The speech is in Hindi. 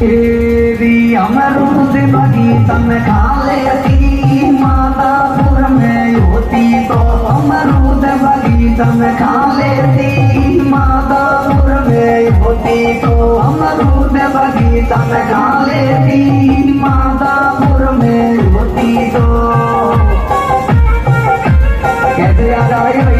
अमरूद बगीचा में खाले थी मातापुर में होती तो अमरूद बगीचा में खाले थी मातापुर में होती तो अमरूद बगीचा में खाले थी मातापुर में होती तो। कैसे आ रही